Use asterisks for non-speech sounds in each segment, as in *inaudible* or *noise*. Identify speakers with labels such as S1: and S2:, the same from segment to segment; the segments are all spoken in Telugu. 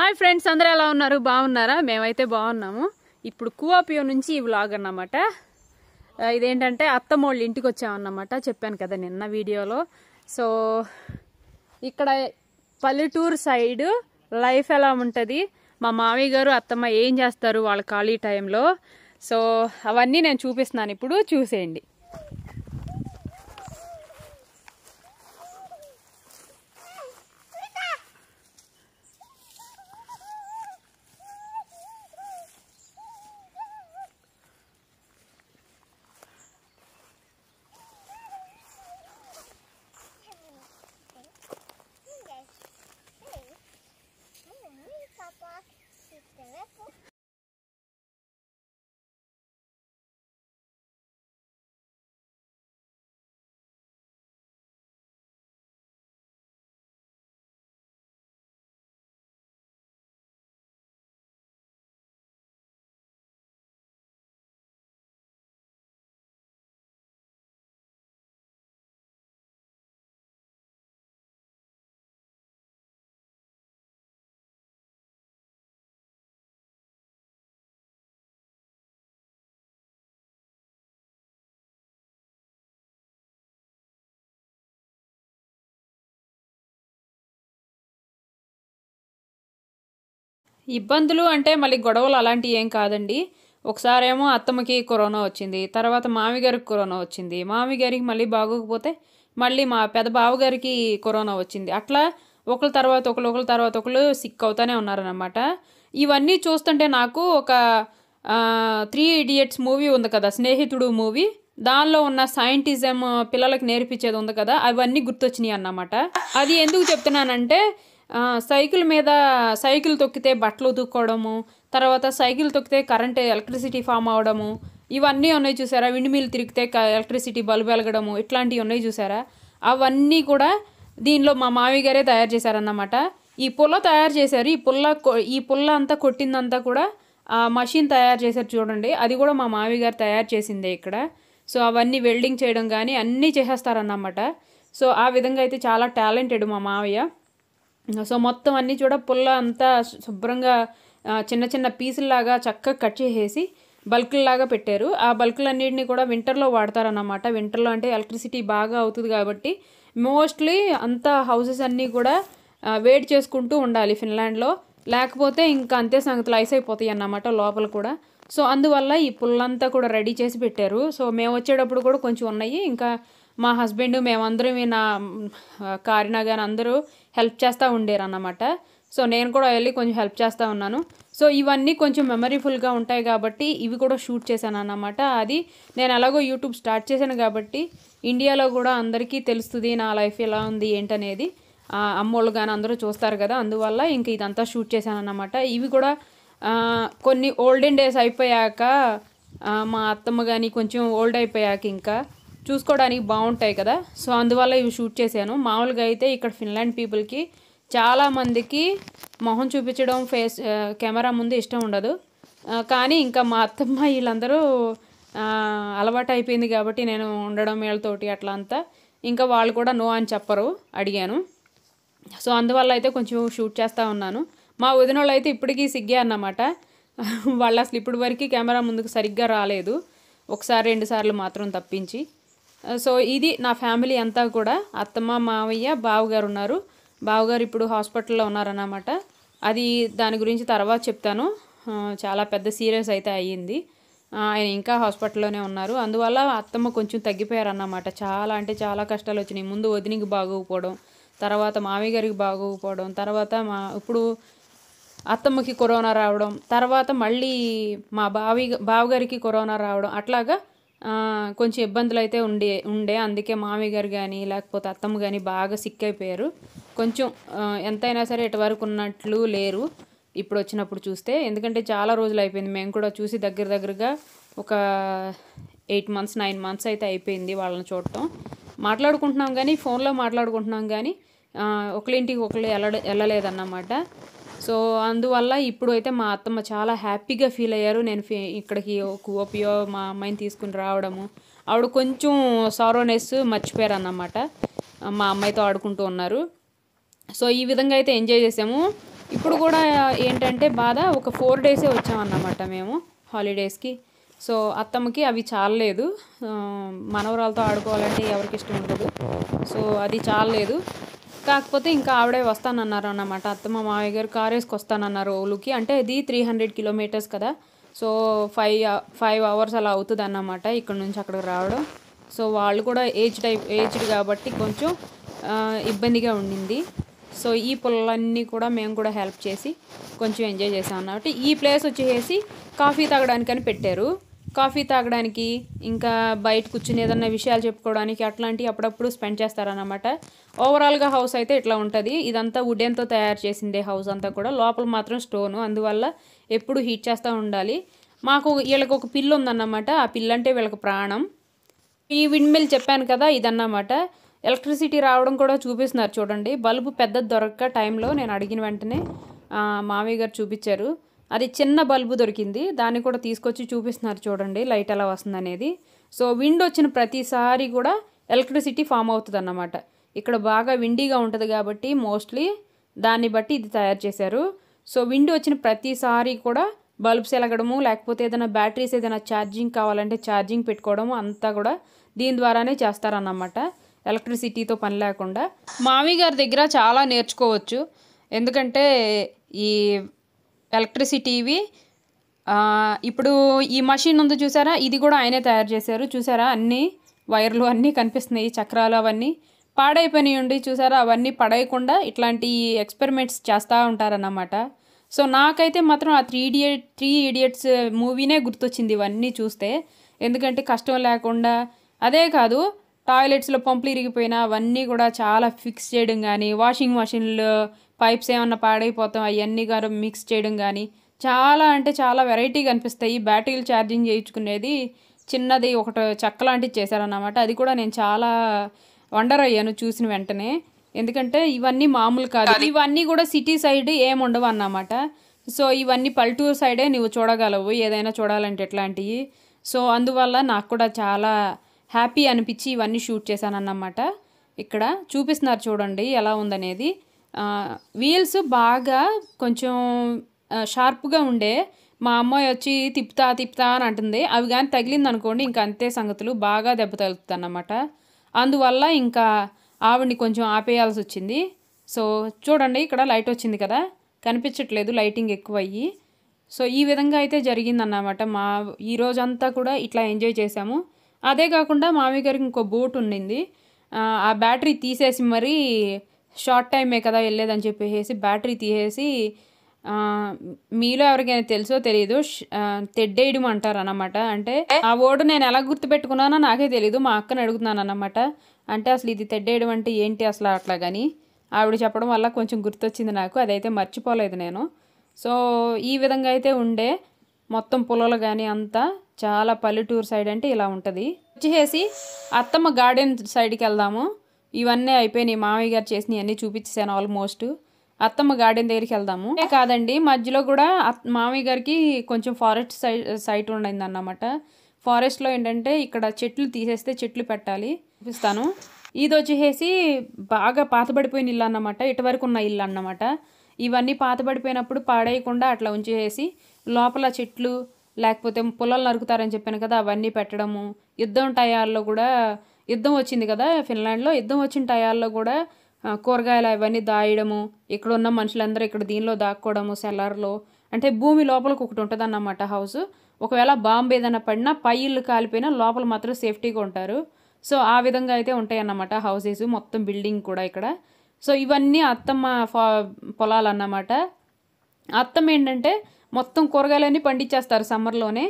S1: హాయ్ ఫ్రెండ్స్ అందరూ ఎలా ఉన్నారు? బాగున్నారా? మేమైతే బాగున్నాము. ఇప్పుడు కువాపియో నుంచి ఈ వ్లాగ్ అన్నమాట. ఇదేంటంటే అత్తమ్మోళ్ళ ఇంటికి వచ్చామన్నమాట. చెప్పాను కదా నిన్న వీడియోలో. సో ఇక్కడ పల్లెటూరు సైడ్ లైఫ్ ఎలా ఉంటుంది? మా మామయ్య గారు అత్తమ్మ ఏం చేస్తారు వాళ్ళ ఖాళీ టైంలో? సో అవన్నీ నేను చూపిస్తున్నాను ఇప్పుడు. చూసేయండి. ఇబ్బందులు అంటే మళ్ళీ గొడవలు అలాంటివి ఏం కాదండి. ఒకసారేమో అత్తమ్మకి కరోనా వచ్చింది తర్వాత మామిగారికి కరోనా వచ్చింది. మామిగారికి మళ్ళీ బాగోకపోతే మళ్ళీ మా పెద్ద బావగారికి కరోనా వచ్చింది. అట్లా ఒకళ్ళ తర్వాత ఒకరు ఒకళ్ళ తర్వాత ఒకరు సిక్ అవుతానే ఉన్నారనమాట ఇవన్నీ చూస్తుంటే నాకు ఒక త్రీ ఇడియట్స్ మూవీ ఉంది కదా స్నేహితుడు మూవీ దానిలో ఉన్న సైంటిజం పిల్లలకు నేర్పించేది ఉంది కదా అవన్నీ గుర్తొచ్చినాయి అన్నమాట. అది ఎందుకు చెప్తున్నానంటే సైకిల్ మీద సైకిల్ తొక్కితే బట్టలు ఉతుక్కోవడము తర్వాత సైకిల్ తొక్కితే కరెంట్ ఎలక్ట్రిసిటీ ఫామ్ అవడము ఇవన్నీ ఉన్నాయి చూసారా? విండ్ మిల్ తిరిగితే ఎలక్ట్రిసిటీ బల్బు వెలగడము ఇట్లాంటివి ఉన్నాయి చూసారా? అవన్నీ కూడా దీనిలో మా మావి గారే తయారు చేశారన్నమాట. ఈ పుల్ల తయారు చేశారు. ఈ పుల్ల ఈ పుల్ల అంతా కొట్టిందంతా కూడా ఆ మషిన్ తయారు చేశారు చూడండి. అది కూడా మా మావి గారు తయారు చేసిందే ఇక్కడ. సో అవన్నీ వెల్డింగ్ చేయడం కానీ అన్నీ చేసేస్తారన్నమాట. సో ఆ విధంగా అయితే చాలా టాలెంటెడ్ మా మావయ్య. సో మొత్తం అన్నీ చూడ పుల్ల అంతా శుభ్రంగా చిన్న చిన్న పీసుల్లాగా చక్కగా కట్ చేసేసి బల్కుల్లాగా పెట్టారు. ఆ బల్కులన్నింటినీ కూడా వింటర్లో వాడతారన్నమాట. వింటర్లో అంటే ఎలక్ట్రిసిటీ బాగా అవుతుంది కాబట్టి మోస్ట్లీ అంతా హౌసెస్ అన్నీ కూడా వెయిట్ చేసుకుంటూ ఉండాలి ఫిన్లాండ్లో. లేకపోతే ఇంకా అంతే సంగతులు ఐస్ అయిపోతాయి అన్నమాట లోపల కూడా. సో అందువల్ల ఈ పుల్లంతా కూడా రెడీ చేసి పెట్టారు. సో మేము వచ్చేటప్పుడు కూడా కొంచెం ఉన్నాయి. ఇంకా మా హస్బెండ్ మేమందరం నా కారినా కానీ అందరూ హెల్ప్ చేస్తూ ఉండేరు అన్నమాట సో నేను కూడా వెళ్ళి కొంచెం హెల్ప్ చేస్తూ ఉన్నాను. సో ఇవన్నీ కొంచెం మెమరీఫుల్గా ఉంటాయి కాబట్టి ఇవి కూడా షూట్ చేశాను అన్నమాట అది నేను ఎలాగో యూట్యూబ్ స్టార్ట్ చేశాను కాబట్టి ఇండియాలో కూడా అందరికీ తెలుస్తుంది నా లైఫ్ ఎలా ఉంది ఏంటనేది. అమ్మోళ్ళు కానీ అందరూ చూస్తారు కదా అందువల్ల ఇంక ఇదంతా షూట్ చేశాను అన్నమాట ఇవి కూడా కొన్ని ఓల్డెన్ డేస్ అయిపోయాక మా అత్తమ్మ కానీ కొంచెం ఓల్డ్ అయిపోయాక ఇంకా చూసుకోవడానికి బాగుంటాయి కదా. సో అందువల్ల ఇవి షూట్ చేశాను. మామూలుగా అయితే ఇక్కడ ఫిన్లాండ్ పీపుల్కి చాలా మందికి మొహం చూపించడం ఫేస్ కెమెరా ముందు ఇష్టం ఉండదు. కానీ ఇంకా మా అత్తమ్మ వీళ్ళందరూ అలవాటు అయిపోయింది కాబట్టి నేను ఉండడం వీళ్ళతోటి అట్లా అంతా. ఇంకా వాళ్ళు కూడా నో అని చెప్పరు అడిగాను. సో అందువల్ల అయితే కొంచెం షూట్ చేస్తూ ఉన్నాను. మా వదిన వాళ్ళు అయితే ఇప్పటికీ సిగ్గే అన్నమాట. *laughs* వాళ్ళు అసలు ఇప్పటి వరకు కెమెరా ముందుకు సరిగ్గా రాలేదు. ఒకసారి రెండుసార్లు మాత్రం తప్పించి. సో ఇది నా ఫ్యామిలీ అంతా కూడా అత్తమ్మ మావయ్య బావగారు ఉన్నారు. బావగారు ఇప్పుడు హాస్పిటల్లో ఉన్నారన్నమాట. అది దాని గురించి తర్వాత చెప్తాను. చాలా పెద్ద సీరియస్ అయితే అయ్యింది. ఆయన ఇంకా హాస్పిటల్లోనే ఉన్నారు. అందువల్ల అత్తమ్మ కొంచెం తగ్గిపోయారన్నమాట. చాలా అంటే చాలా కష్టాలు వచ్చినాయి. ముందు వదినికి బాగోకపోవడం తర్వాత మామయ్య గారికి బాగోకపోవడం తర్వాత మా ఇప్పుడు అత్తమ్మకి కరోనా రావడం తర్వాత మళ్ళీ మా బావి బావగారికి కరోనా రావడం అట్లాగా కొంచెం ఇబ్బందులు అయితే ఉండే ఉండే. అందుకే మామయ్య గారు కానీ లేకపోతే అత్తమ్మ కానీ బాగా సిక్ అయిపోయారు. కొంచెం ఎంతైనా సరే ఇటు వరకు ఉన్నట్లు లేరు. ఇప్పుడు వచ్చినప్పుడు చూస్తే ఎందుకంటే చాలా రోజులు అయిపోయింది. మేము కూడా చూసి దగ్గర దగ్గరగా ఒక ఎయిట్ మంత్స్ నైన్ మంత్స్ అయితే అయిపోయింది వాళ్ళని చూడటం. మాట్లాడుకుంటున్నాం కానీ ఫోన్లో మాట్లాడుకుంటున్నాం కానీ ఆ, ఒకళ్ళింటికి ఒకళ్ళు వెళ్ళ వెళ్ళలేదన్నమాట సో అందువల్ల ఇప్పుడు అయితే మా అత్తమ్మ చాలా హ్యాపీగా ఫీల్ అయ్యారు. నేను ఫీ- ఇక్కడికి ఓపియో మా అమ్మాయిని తీసుకుని రావడము. ఆవిడ కొంచెం సారోనెస్ మర్చిపోయారు అన్నమాట మా అమ్మాయితో ఆడుకుంటూ ఉన్నారు. సో ఈ విధంగా అయితే ఎంజాయ్ చేసాము. ఇప్పుడు కూడా ఏంటంటే బాధ ఒక ఫోర్ డేసే వచ్చామన్నమాట మేము హాలిడేస్కి సో అత్తమ్మకి అవి చాలలేదు. మనవరాలతో ఆడుకోవాలంటే ఎవరికి ఇష్టం ఉండదు. సో అది చాలలేదు. కాకపోతే ఇంకా ఆవిడే వస్తానన్నారు అన్నమాట. అత్తమ్మ మావయ్య గారు కార్ వేసుకొస్తానన్నారు ఓలుకి. అంటే ఇది త్రీ హండ్రెడ్ కిలోమీటర్స్ కదా. సో ఫైవ్ ఫైవ్ అవర్స్ అలా అవుతుంది అన్నమాట ఇక్కడ నుంచి అక్కడికి రావడం. సో వాళ్ళు కూడా ఏజ్ టైప్ ఏజ్డ్ కాబట్టి కొంచెం ఇబ్బందిగా ఉండింది. సో ఈ పొలాలన్నీ కూడా మేము కూడా హెల్ప్ చేసి కొంచెం ఎంజాయ్ చేసాం అన్నమాట. ఈ ప్లేస్ వచ్చేసి కాఫీ తాగడానికని పెట్టారు. కాఫీ తాగడానికి ఇంకా బయట కూర్చుని ఏదన్నా విషయాలు చెప్పుకోవడానికి అట్లాంటివి అప్పుడప్పుడు స్పెండ్ చేస్తారన్నమాట. ఓవరాల్గా హౌస్ అయితే ఇట్లా ఉంటుంది. ఇదంతా వుడెన్తో తయారు చేసిందే హౌస్ అంతా కూడా. లోపల మాత్రం స్టోను అందువల్ల ఎప్పుడు హీట్ చేస్తూ ఉండాలి. మాకు వీళ్ళకి ఒక పిల్లు ఉందన్నమాట. ఆ పిల్లు అంటే వీళ్ళకి ప్రాణం. ఈ విండ్ మిల్ చెప్పాను కదా ఇదన్నమాట. ఎలక్ట్రిసిటీ రావడం కూడా చూపిస్తున్నారు చూడండి. బల్బు పెద్ద దొరక్క టైంలో నేను అడిగిన వెంటనే మామయ్య గారు చూపించారు. అది చిన్న బల్బు దొరికింది. దాన్ని కూడా తీసుకొచ్చి చూపిస్తున్నారు చూడండి లైట్ ఎలా వస్తుంది అనేది సో విండ్ వచ్చిన ప్రతిసారి కూడా ఎలక్ట్రిసిటీ ఫామ్ అవుతుంది అన్నమాట ఇక్కడ బాగా విండీగా ఉంటుంది కాబట్టి మోస్ట్లీ దాన్ని బట్టి ఇది తయారు చేశారు. సో విండ్ వచ్చిన ప్రతిసారి కూడా బల్బ్స్ ఎలగడము లేకపోతే ఏదైనా బ్యాటరీస్ ఏదైనా ఛార్జింగ్ కావాలంటే ఛార్జింగ్ పెట్టుకోవడము అంతా కూడా దీని ద్వారానే చేస్తారన్నమాట. ఎలక్ట్రిసిటీతో పని లేకుండా. మామి గారి దగ్గర చాలా నేర్చుకోవచ్చు. ఎందుకంటే ఈ ఎలక్ట్రిసిటీవి ఇప్పుడు ఈ మషిన్ ఉంది చూసారా? ఇది కూడా ఆయనే తయారు చేశారు. చూసారా? అన్నీ వైర్లు అన్నీ కనిపిస్తున్నాయి చక్రాలు అవన్నీ. పాడైపోయినాయి ఉండి చూసారా? అవన్నీ పడేయకుండా ఇట్లాంటి ఎక్స్పెరిమెంట్స్ చేస్తూ ఉంటారన్నమాట. సో నాకైతే మాత్రం ఆ త్రీ ఇడియట్ త్రీ ఇడియట్స్ మూవీనే గుర్తొచ్చింది ఇవన్నీ చూస్తే. ఎందుకంటే కష్టం లేకుండా అదే కాదు టాయిలెట్స్లో పంపులు ఇరిగిపోయినా అవన్నీ కూడా చాలా ఫిక్స్ చేయడం కానీ వాషింగ్ మషిన్లో పైప్స్ ఏమన్నా పాడైపోతాం అవన్నీ గారు మిక్స్ చేయడం కానీ చాలా అంటే చాలా వెరైటీగా అనిపిస్తాయి. బ్యాటరీలు ఛార్జింగ్ చేయించుకునేది చిన్నది ఒకటి చెక్క లాంటిది చేశారన్నమాట. అది కూడా నేను చాలా వండర్ అయ్యాను చూసిన వెంటనే. ఎందుకంటే ఇవన్నీ మామూలు కాదు. ఇవన్నీ కూడా సిటీ సైడ్ ఏం ఉండవు అన్నమాట. సో ఇవన్నీ పల్లెటూరు సైడే నువ్వు చూడగలవు ఏదైనా చూడాలంటే ఎట్లాంటివి సో అందువల్ల నాకు కూడా చాలా హ్యాపీ అనిపించి ఇవన్నీ షూట్ చేశాను అన్నమాట ఇక్కడ చూపిస్తున్నారు చూడండి ఎలా ఉందనేది. వీల్స్ బాగా కొంచెం షార్ప్గా ఉండే. మా అమ్మాయి వచ్చి తిప్పుతా తిప్పుతా అని అంటుంది. అవి కానీ తగిలింది అనుకోండి ఇంకా అంతే సంగతులు బాగా దెబ్బ తగులుతుంది అన్నమాట అందువల్ల ఇంకా ఆవిడ్ని కొంచెం ఆపేయాల్సి వచ్చింది. సో చూడండి ఇక్కడ లైట్ వచ్చింది కదా. కనిపించట్లేదు లైటింగ్ ఎక్కువ అయ్యి సో ఈ విధంగా అయితే జరిగిందన్నమాట. మా ఈ రోజంతా కూడా ఇట్లా ఎంజాయ్ చేసాము అదే కాకుండా మామయ్య గారికి ఇంకో బోట్ ఉండింది ఆ బ్యాటరీ తీసేసి మరీ షార్ట్ టైమే కదా వెళ్ళేదని చెప్పేసి బ్యాటరీ తీసేసి మీలో ఎవరికైనా తెలుసో తెలియదు తెడ్డేయడం అంటారు అన్నమాట అంటే ఆ వర్డ్ నేను ఎలా గుర్తుపెట్టుకున్నానో నాకే తెలియదు మా అక్కని అడుగుతున్నాను అన్నమాట అంటే అసలు ఇది తెడ్డేయడం అంటే ఏంటి అసలు అట్లా కానీ ఆవిడ చెప్పడం వల్ల కొంచెం గుర్తొచ్చింది నాకు అదైతే మర్చిపోలేదు నేను. సో ఈ విధంగా అయితే ఉండే మొత్తం పొలాలు కానీ అంతా చాలా పల్లెటూరు సైడ్ అంటే ఇలా ఉంటుంది. వచ్చేసి అత్తమ్మ గార్డెన్ సైడ్కి వెళ్దాము. ఇవన్నీ అయిపోయినాయి. మామయ్య గారు చేసినవి అన్నీ చూపించేసాను ఆల్మోస్ట్ అత్తమ్మ గార్డెన్ దగ్గరికి వెళ్దాము. కాదండి మధ్యలో కూడా మామయ్య గారికి కొంచెం ఫారెస్ట్ సై సైట్ ఉండింది అన్నమాట ఫారెస్ట్లో ఏంటంటే ఇక్కడ చెట్లు తీసేస్తే చెట్లు పెట్టాలి. చూపిస్తాను. ఇది వచ్చేసి బాగా పాతబడిపోయిన ఇల్లు అన్నమాట. ఇటువరకు ఉన్న ఇల్లు అన్నమాట. ఇవన్నీ పాతబడిపోయినప్పుడు పాడేయకుండా అట్లా ఉంచేసి లోపల చెట్లు లేకపోతే పొలాలు నరుకుతారని చెప్పాను కదా అవన్నీ పెట్టడము. యుద్ధం టయాల్లో కూడా యుద్ధం వచ్చింది కదా ఫిన్లాండ్లో. యుద్ధం వచ్చిన టయాల్లో కూడా కూరగాయలు అవన్నీ దాయడము ఇక్కడ ఉన్న మనుషులందరూ ఇక్కడ దీనిలో దాక్కోవడము సెల్లర్లో అంటే భూమి లోపలికి ఒకటి ఉంటుంది అన్నమాట హౌస్. ఒకవేళ బాంబు ఏదైనా పడినా పై ఇల్లు కాలిపోయినా లోపల మాత్రం సేఫ్టీగా ఉంటారు. సో ఆ విధంగా అయితే ఉంటాయి అన్నమాట హౌసెస్ మొత్తం బిల్డింగ్ కూడా ఇక్కడ. సో ఇవన్నీ అత్తమ్మ ఫా పొలాలు అన్నమాట అత్తమ్మ ఏంటంటే మొత్తం కూరగాయలన్నీ పండించేస్తారు సమ్మర్లోనే.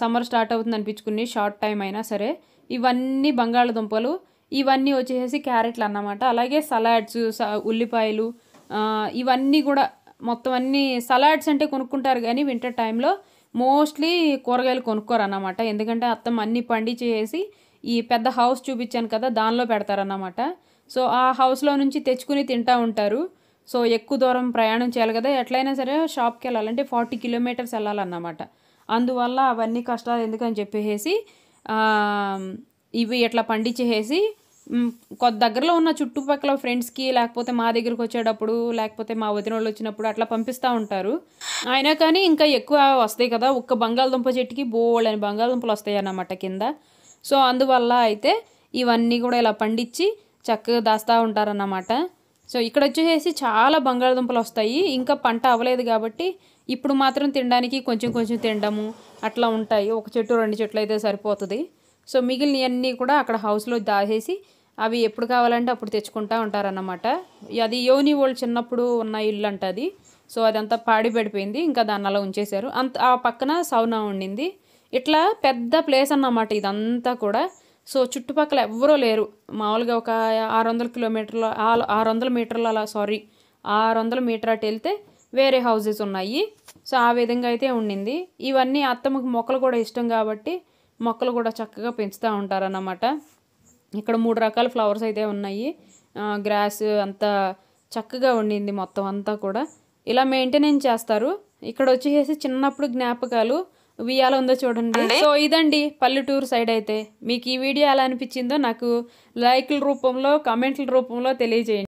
S1: సమ్మర్ స్టార్ట్ అవుతుంది అనిపించుకుని షార్ట్ టైం అయినా సరే. ఇవన్నీ బంగాళదుంపలు ఇవన్నీ వచ్చేసి క్యారెట్లు అన్నమాట. అలాగే సలాడ్స్ ఉల్లిపాయలు ఇవన్నీ కూడా మొత్తం అన్నీ సలాడ్స్ అంటే కొనుక్కుంటారు కానీ వింటర్ టైంలో మోస్ట్లీ కూరగాయలు కొనుక్కోరు అన్నమాట ఎందుకంటే అత్తమ్మ అన్ని పండించేసి ఈ పెద్ద హౌస్ చూపించాను కదా దానిలో పెడతారన్నమాట. సో ఆ హౌస్లో నుంచి తెచ్చుకుని తింటా ఉంటారు. సో ఎక్కువ దూరం ప్రయాణం చేయాలి కదా ఎట్లయినా సరే షాప్కి వెళ్ళాలంటే ఫార్టీ కిలోమీటర్స్ వెళ్ళాలన్నమాట. అందువల్ల అవన్నీ కష్టాలు ఎందుకని చెప్పేసి ఇవి ఇట్లా పండించేసి కొద్ది దగ్గరలో ఉన్న చుట్టుపక్కల ఫ్రెండ్స్కి లేకపోతే మా దగ్గరికి వచ్చేటప్పుడు లేకపోతే మా వదిన వాళ్ళు వచ్చినప్పుడు అట్లా పంపిస్తూ ఉంటారు. అయినా కానీ ఇంకా ఎక్కువ వస్తాయి కదా ఒక్క బంగాళదుంప చెట్టుకి బోల్డ్ అని బంగాళదుంపలు వస్తాయి అన్నమాట కింద. సో అందువల్ల అయితే ఇవన్నీ కూడా ఇలా పండించి చక్కగా దాస్తూ ఉంటారన్నమాట. సో ఇక్కడ వచ్చేసి చాలా బంగాళదుంపలు వస్తాయి. ఇంకా పంట అవ్వలేదు కాబట్టి ఇప్పుడు మాత్రం తినడానికి కొంచెం కొంచెం తినడము అట్లా ఉంటాయి. ఒక చెట్టు రెండు చెట్లు అయితే సరిపోతుంది. సో మిగిలినవన్నీ కూడా అక్కడ హౌస్లో దాచేసి అవి ఎప్పుడు కావాలంటే అప్పుడు తెచ్చుకుంటా ఉంటారన్నమాట. అది యోని వాళ్ళు చిన్నప్పుడు ఉన్న ఇల్లు అంట అది. సో అదంతా పాడి పడిపోయింది. ఇంకా దాన్ని అలా ఉంచేశారు. అంత ఆ పక్కన సౌనా ఉండింది. ఇట్లా పెద్ద ప్లేస్ అన్నమాట ఇదంతా కూడా. సో చుట్టుపక్కల ఎవ్వరూ లేరు. మామూలుగా ఒక ఆరు వందల కిలోమీటర్ల ఆరు వందల మీటర్ల అలా సారీ ఆరు వందల మీటర్ అటు వెళ్తే వేరే హౌసెస్ ఉన్నాయి. సో ఆ విధంగా అయితే ఉండింది. ఇవన్నీ అత్తమ్మకి మొక్కలు కూడా ఇష్టం కాబట్టి మొక్కలు కూడా చక్కగా పెంచుతూ ఉంటారన్నమాట. ఇక్కడ మూడు రకాల ఫ్లవర్స్ అయితే ఉన్నాయి. గ్రాస్ అంతా చక్కగా ఉండింది మొత్తం అంతా కూడా. ఇలా మెయింటెనెన్స్ చేస్తారు. ఇక్కడ వచ్చేసి చిన్నప్పుడు జ్ఞాపకాలు. ఉయ్యాల ఉందో చూడండి. సో ఇదండి పల్లెటూరు సైడ్ అయితే. మీకు ఈ వీడియో ఎలా అనిపించిందో నాకు లైక్ల రూపంలో కామెంట్ల రూపంలో తెలియజేయండి.